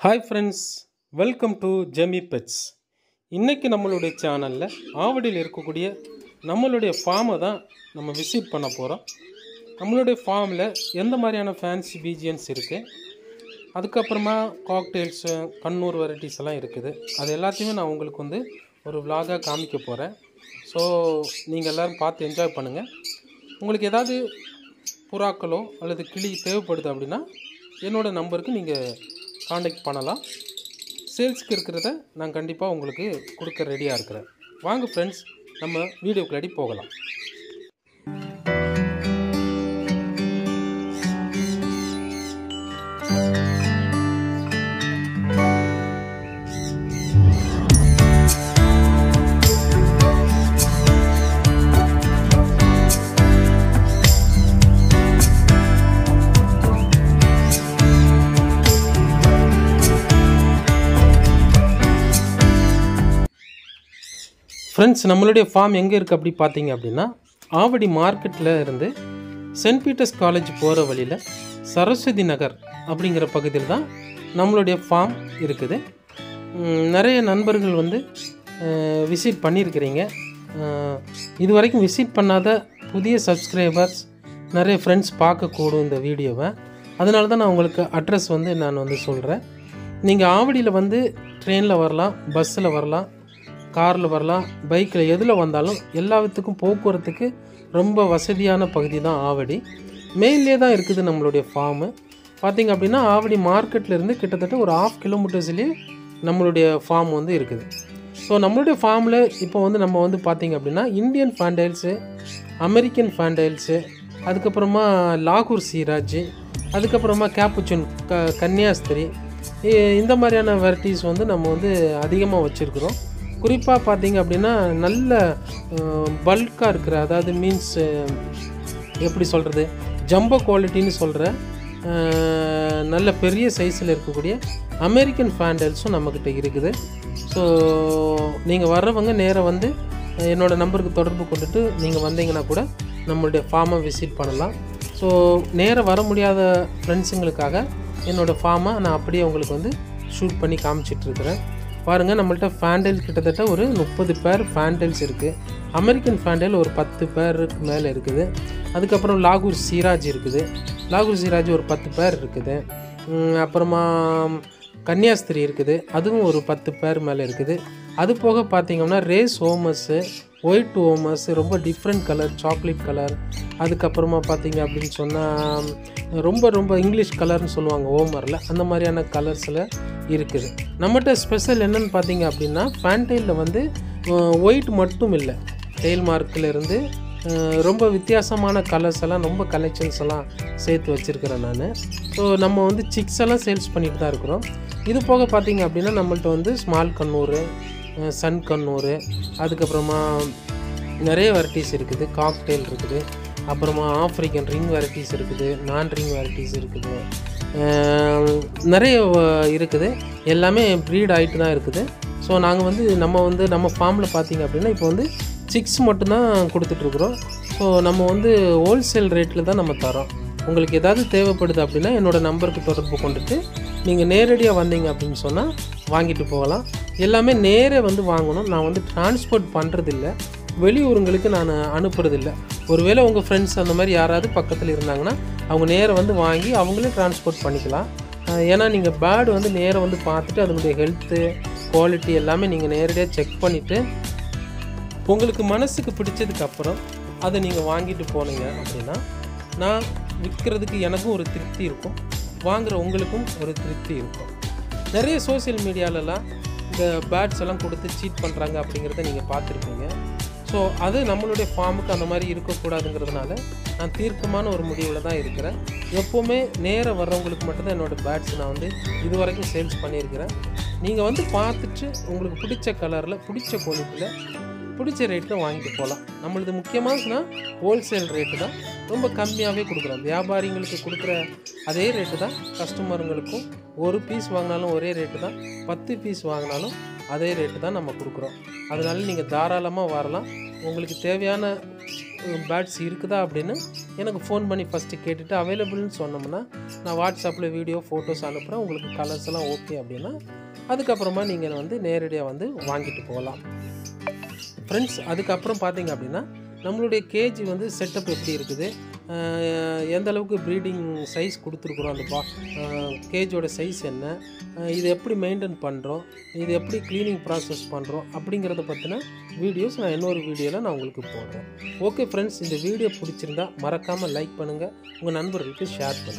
Hi friends welcome to Jemi pets இன்றைக்கி நம்மளுடைய சேனலில் ஆவடியில் இருக்கக்கூடிய நம்மளுடைய ஃபார்மை தான் நம்ம விசிட் பண்ண போகிறோம் நம்மளுடைய ஃபார்மில் எந்த மாதிரியான ஃபேன்சி பீஜியன்ஸ் இருக்குது அதுக்கப்புறமா காக்டெயில்ஸு கண்ணூர் வெரைட்டிஸ் எல்லாம் இருக்குது. அது எல்லாத்தையுமே நான் உங்களுக்கு வந்து ஒரு விலாகாக காமிக்க போகிறேன் ஸோ நீங்கள் எல்லோரும் பார்த்து என்ஜாய் பண்ணுங்கள் உங்களுக்கு ஏதாவது புறாக்களோ அல்லது கிளி தேவைப்படுது அப்படின்னா என்னோடய நம்பருக்கு நீங்கள் காண்டாக்ட் பண்ணலாம். சேல்ஸ்க்கு இருக்கிறத நான் கண்டிப்பாக உங்களுக்கு கொடுக்க ரெடியாக இருக்கிறேன். வாங்க ஃப்ரெண்ட்ஸ் நம்ம வீடியோக்குள்ளாடி போகலாம். ஃப்ரெண்ட்ஸ் நம்மளுடைய ஃபார்ம் எங்கே இருக்குது அப்படி பார்த்தீங்க அப்படின்னா ஆவடி மார்க்கெட்டில் இருந்து சென்ட் பீட்டர்ஸ் காலேஜ் போகிற வழியில் சரஸ்வதி நகர் அப்படிங்கிற பகுதியில் தான் நம்மளுடைய ஃபார்ம் இருக்குது. நிறைய நண்பர்கள் வந்து விசிட் பண்ணியிருக்கிறீங்க. இது வரைக்கும் விசிட் பண்ணாத புதிய சப்ஸ்கிரைபர்ஸ் நிறைய ஃப்ரெண்ட்ஸ் பார்க்கக்கூடும் இந்த வீடியோவை. அதனால தான் நான் உங்களுக்கு அட்ரஸ் வந்து நான் வந்து சொல்கிறேன் நீங்கள் ஆவடியில் வந்து ட்ரெயினில் வரலாம் பஸ்ஸில் வரலாம் காரில் வரலாம் பைக்கில் எதில் வந்தாலும் எல்லாத்துக்கும் போக்குவரத்துக்கு ரொம்ப வசதியான பகுதி தான் ஆவடி. மெயின்லே தான் இருக்குது நம்மளுடைய ஃபார்மு பார்த்திங்க அப்படின்னா ஆவடி மார்க்கெட்லேருந்து கிட்டத்தட்ட ஒரு ஆஃப் கிலோமீட்டர்ஸ்லேயே நம்மளுடைய ஃபார்ம் வந்து இருக்குது. ஸோ நம்மளுடைய ஃபார்மில் இப்போ வந்து நம்ம வந்து பார்த்திங்க அப்படின்னா இந்தியன் ஃபேண்டைல்ஸு அமெரிக்கன் ஃபேண்டைல்ஸு அதுக்கப்புறமா லாகூர் சீராஜ் அதுக்கப்புறமா கேப்புச்சுன் க கன்னியாஸ்திரி இந்த மாதிரியான வெரைட்டிஸ் வந்து நம்ம வந்து அதிகமாக வச்சுருக்குறோம். குறிப்பாக பார்த்தீங்க அப்படின்னா நல்ல பல்காக இருக்கிற அதாவது மீன்ஸ் எப்படி சொல்கிறது ஜம்போ குவாலிட்டின்னு சொல்கிற நல்ல பெரிய சைஸில் இருக்கக்கூடிய அமெரிக்கன் ஃபேண்டல்ஸும் நம்மக்கிட்ட இருக்குது. ஸோ நீங்கள் வர்றவங்க நேராக வந்து என்னோடய நம்பருக்கு தொடர்பு கொண்டுட்டு நீங்கள் வந்தீங்கன்னா கூட நம்மளுடைய ஃபார்மை விசிட் பண்ணலாம். ஸோ நேராக வர முடியாத ஃப்ரெண்ட்ஸுங்களுக்காக என்னோடய ஃபார்மை நான் அப்படியே உங்களுக்கு வந்து ஷூட் பண்ணி காமிச்சிட்ருக்கிறேன் பாருங்கள் நம்மள்ட்ட ஃபேண்டல் கிட்டத்தட்ட ஒரு முப்பது பேர் ஃபேண்டல்ஸ் இருக்குது அமெரிக்கன் ஃபேண்டல் ஒரு பத்து பேருக்கு மேலே இருக்குது. அதுக்கப்புறம் லாகூர் சீராஜ் இருக்குது. லாகூர் சீராஜ் ஒரு பத்து பேர் இருக்குது. அப்புறமா கன்னியாஸ்திரி இருக்குது. அதுவும் ஒரு பத்து பேர் மேலே இருக்குது. அது போக பார்த்திங்கன்னா ரேஸ் ஹோமஸ்ஸு ஒயிட் ஓமஸ் ரொம்ப டிஃப்ரெண்ட் கலர் சாக்லேட் கலர் அதுக்கப்புறமா பார்த்தீங்க அப்படின்னு சொன்னால் ரொம்ப ரொம்ப இங்கிலீஷ் கலர்னு சொல்லுவாங்க ஓமரில். அந்த மாதிரியான கலர்ஸில் இருக்குது. நம்மகிட்ட ஸ்பெஷல் என்னென்னு பார்த்தீங்க அப்படின்னா ஃபேன்டைலில் வந்து ஒயிட் மட்டும் இல்லை. டெயில் மார்க்கில் இருந்து ரொம்ப வித்தியாசமான கலர்ஸ் எல்லாம் ரொம்ப கலெக்ஷன்ஸ் எல்லாம் சேர்த்து வச்சுருக்கிறேன் நான். ஸோ நம்ம வந்து சிக்ஸ் எல்லாம் சேல்ஸ் பண்ணிட்டு தான் இருக்கிறோம். இது போக பார்த்தீங்க அப்படின்னா நம்மள்ட்ட வந்து ஸ்மால் கண்ணூர் சன் கண்ணூர் அதுக்கப்புறமா நிறைய வெரைட்டிஸ் இருக்குது. காக்டெயில் இருக்குது. அப்புறமா ஆஃப்ரிக்கன் ரிங் வெரைட்டிஸ் இருக்குது நான் ரிங் வெரைட்டிஸ் இருக்குது நிறைய இருக்குது. எல்லாமே ப்ரீட் ஆகிட்டு தான் இருக்குது. ஸோ நாங்கள் வந்து நம்ம வந்து நம்ம ஃபார்மில் பார்த்தீங்க அப்படின்னா இப்போ வந்து சிக்ஸ் மட்டும்தான் கொடுத்துட்ருக்குறோம் ஸோ நம்ம வந்து ஹோல்சேல் ரேட்டில் தான் நம்ம தரோம் உங்களுக்கு ஏதாவது தேவைப்படுது அப்படின்னா என்னோடய நம்பருக்கு தொடர்பு கொண்டுட்டு நீங்கள் நேரடியாக வந்தீங்க அப்படின்னு சொன்னால் வாங்கிட்டு போகலாம். எல்லாமே நேரே வந்து வாங்கணும். நான் வந்து டிரான்ஸ்போர்ட் பண்ணுறதில்ல வெளியூருங்களுக்கு நான் அனுப்புறதில்ல. ஒருவேளை உங்கள் ஃப்ரெண்ட்ஸ் அந்த மாதிரி யாராவது பக்கத்தில் இருந்தாங்கன்னா அவங்க நேராக வந்து வாங்கி அவங்களே டிரான்ஸ்போர்ட் பண்ணிக்கலாம். ஏன்னா நீங்கள் பேர்டு வந்து நேராக வந்து பார்த்துட்டு அதனுடைய ஹெல்த்து குவாலிட்டி எல்லாமே நீங்கள் நேரடியாக செக் பண்ணிவிட்டு உங்களுக்கு மனசுக்கு பிடிச்சதுக்கப்புறம் அதை நீங்கள் வாங்கிட்டு போனீங்க அப்படின்னா நான் விற்கிறதுக்கு எனக்கும் ஒரு திருப்தி இருக்கும். வாங்குற உங்களுக்கும் ஒரு திருப்தி இருக்கும். நிறைய சோஷியல் மீடியாலலாம் இந்த பேட்ஸ் எல்லாம் கொடுத்து சீட் பண்ணுறாங்க அப்படிங்கிறத நீங்கள் பார்த்துருப்பீங்க. ஸோ அது நம்மளுடைய ஃபார்முக்கு அந்த மாதிரி இருக்கக்கூடாதுங்கிறதுனால நான் தீர்க்கமான ஒரு முடிவில் தான் இருக்கிறேன். எப்போவுமே நேராக வர்றவங்களுக்கு மட்டும்தான் என்னோடய பேட்ஸ் நான் வந்து இது வரைக்கும் சேல்ஸ் பண்ணியிருக்கிறேன். நீங்கள் வந்து பார்த்துட்டு உங்களுக்கு பிடிச்ச கலரில் பிடிச்ச குவாலிட்டியில் பிடிச்ச ரேட்டில் வாங்கிட்டு போகலாம். நம்மளது முக்கியமானதுன்னா ஹோல்சேல் ரேட்டு தான். ரொம்ப கம்மியாகவே கொடுக்குறோம் வியாபாரிங்களுக்கு கொடுக்குற அதே ரேட்டு தான் கஸ்டமருங்களுக்கும் ஒரு பீஸ் வாங்கினாலும் ஒரே ரேட்டு தான். பத்து பீஸ் வாங்கினாலும் அதே ரேட்டு தான் நம்ம கொடுக்குறோம். அதனால நீங்கள் தாராளமாக வரலாம். உங்களுக்கு தேவையான பேட்ஸ் இருக்குதா அப்படின்னு எனக்கு ஃபோன் பண்ணி ஃபஸ்ட்டு கேட்டுட்டு அவைலபிள்னு சொன்னோம்னா நான் வாட்ஸ்அப்பில் வீடியோ ஃபோட்டோஸ் அனுப்புகிறேன் உங்களுக்கு கலர்ஸ் எல்லாம் ஓகே அப்படின்னா அதுக்கப்புறமா நீங்கள் வந்து நேரடியாக வந்து வாங்கிட்டு போகலாம். ஃப்ரெண்ட்ஸ் அதுக்கப்புறம் பார்த்தீங்க அப்படின்னா நம்மளுடைய கேஜி வந்து செட்டப் எப்படி இருக்குது? எந்த அளவுக்கு ப்ரீடிங் சைஸ் கொடுத்துருக்குறோம் அந்த பா கேஜோட சைஸ் என்ன? இது எப்படி மெயின்டைன் பண்ணுறோம் இது எப்படி க்ளீனிங் ப்ராசஸ் பண்ணுறோம் அப்படிங்கிறத பற்றின வீடியோஸ் நான் இன்னொரு வீடியோவில் நான் உங்களுக்கு போடுறேன். ஓகே ஃப்ரெண்ட்ஸ் இந்த வீடியோ பிடிச்சிருந்தா மறக்காமல் லைக் பண்ணுங்கள் உங்கள் நண்பர்களுக்கு ஷேர் பண்ணுங்கள்